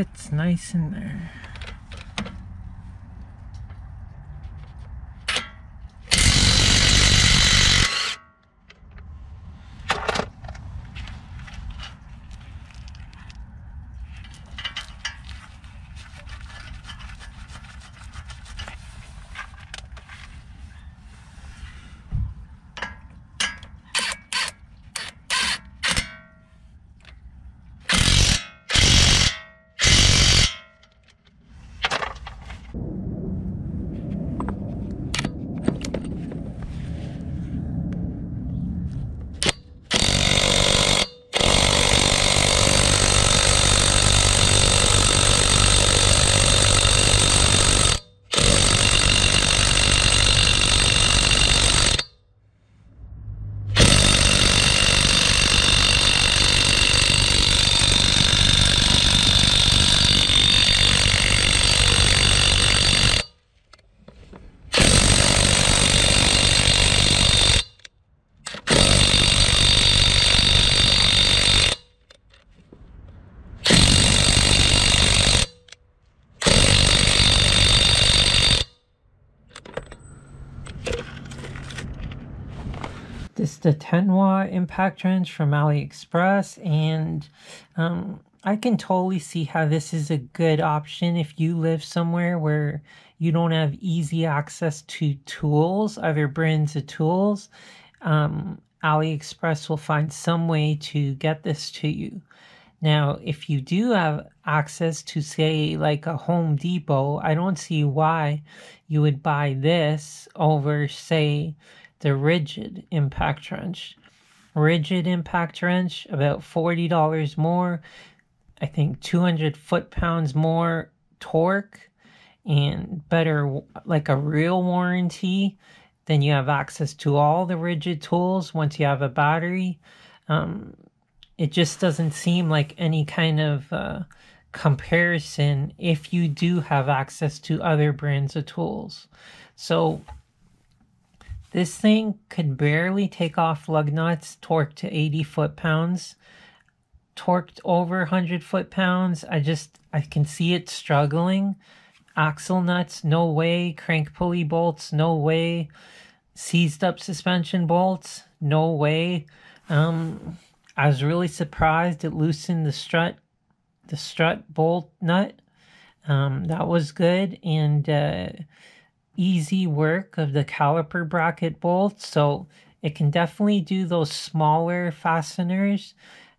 fits nice in there. The Tenwa impact wrench from AliExpress and um, I can totally see how this is a good option if you live somewhere where you don't have easy access to tools, other brands of tools. Um, AliExpress will find some way to get this to you. Now, if you do have access to, say, like a Home Depot, I don't see why you would buy this over, say, the Ridgid impact wrench. Ridgid impact wrench, about $40 more. I think 200 foot pounds more torque and better, like a real warranty. Then you have access to all the Ridgid tools once you have a battery. Um, it just doesn't seem like any kind of uh, comparison if you do have access to other brands of tools. So this thing could barely take off lug nuts, torqued to 80 foot pounds. Torqued over 100 foot pounds, I just, I can see it struggling. Axle nuts, no way. Crank pulley bolts, no way. Seized up suspension bolts, no way. Um, I was really surprised it loosened the strut, the strut bolt nut. Um, that was good. And, uh, easy work of the caliper bracket bolts. So it can definitely do those smaller fasteners.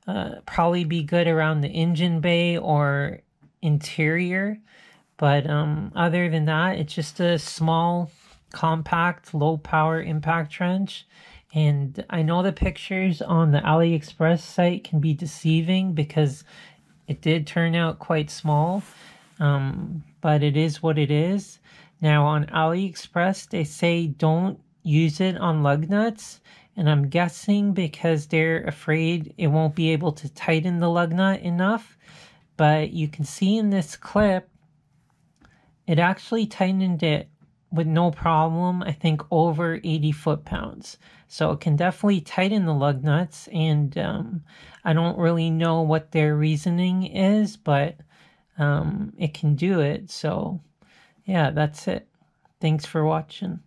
Uh, probably be good around the engine bay or interior. But um, other than that, it's just a small, compact, low power impact wrench. And I know the pictures on the AliExpress site can be deceiving because it did turn out quite small. Um, but it is what it is. Now on AliExpress, they say don't use it on lug nuts. And I'm guessing because they're afraid it won't be able to tighten the lug nut enough. But you can see in this clip, it actually tightened it with no problem, I think over 80 foot pounds. So it can definitely tighten the lug nuts. And um, I don't really know what their reasoning is, but um, it can do it. So yeah, that's it. Thanks for watching.